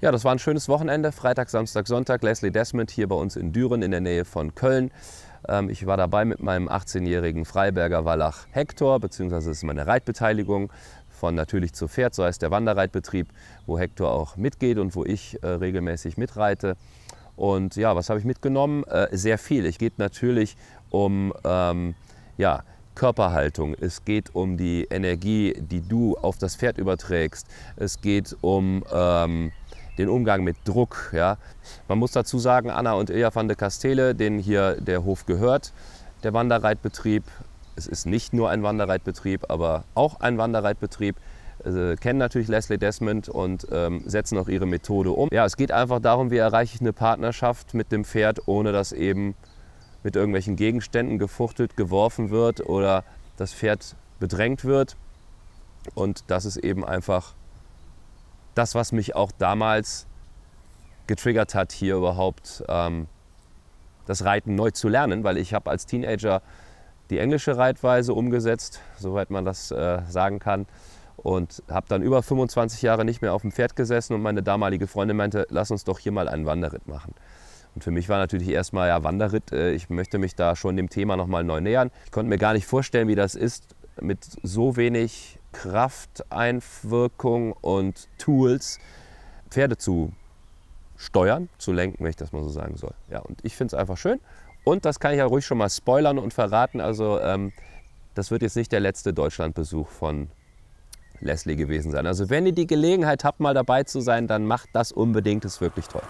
Ja, das war ein schönes Wochenende. Freitag, Samstag, Sonntag. Leslie Desmond hier bei uns in Düren in der Nähe von Köln. Ähm, ich war dabei mit meinem 18-jährigen Freiberger Wallach Hector, beziehungsweise ist meine Reitbeteiligung von Natürlich zu Pferd, so heißt der Wanderreitbetrieb, wo Hector auch mitgeht und wo ich äh, regelmäßig mitreite. Und ja, was habe ich mitgenommen? Äh, sehr viel. Es geht natürlich um ähm, ja, Körperhaltung, es geht um die Energie, die du auf das Pferd überträgst, es geht um ähm, den Umgang mit Druck. Ja. Man muss dazu sagen, Anna und Ilja van de Castele, denen hier der Hof gehört, der Wanderreitbetrieb, es ist nicht nur ein Wanderreitbetrieb, aber auch ein Wanderreitbetrieb, äh, kennen natürlich Leslie Desmond und ähm, setzen auch ihre Methode um. Ja, es geht einfach darum, wie erreiche ich eine Partnerschaft mit dem Pferd, ohne dass eben mit irgendwelchen Gegenständen gefuchtelt, geworfen wird oder das Pferd bedrängt wird. Und das ist eben einfach das, was mich auch damals getriggert hat, hier überhaupt ähm, das Reiten neu zu lernen, weil ich habe als Teenager die englische Reitweise umgesetzt, soweit man das äh, sagen kann, und habe dann über 25 Jahre nicht mehr auf dem Pferd gesessen und meine damalige Freundin meinte, lass uns doch hier mal einen Wanderritt machen. Und für mich war natürlich erstmal ja Wanderritt, äh, ich möchte mich da schon dem Thema nochmal neu nähern. Ich konnte mir gar nicht vorstellen, wie das ist, mit so wenig Krafteinwirkung und Tools Pferde zu steuern, zu lenken, wenn ich das mal so sagen soll. Ja, und ich finde es einfach schön. Und das kann ich ja ruhig schon mal spoilern und verraten. Also ähm, das wird jetzt nicht der letzte Deutschlandbesuch von Leslie gewesen sein. Also wenn ihr die Gelegenheit habt, mal dabei zu sein, dann macht das unbedingt. Ist wirklich toll.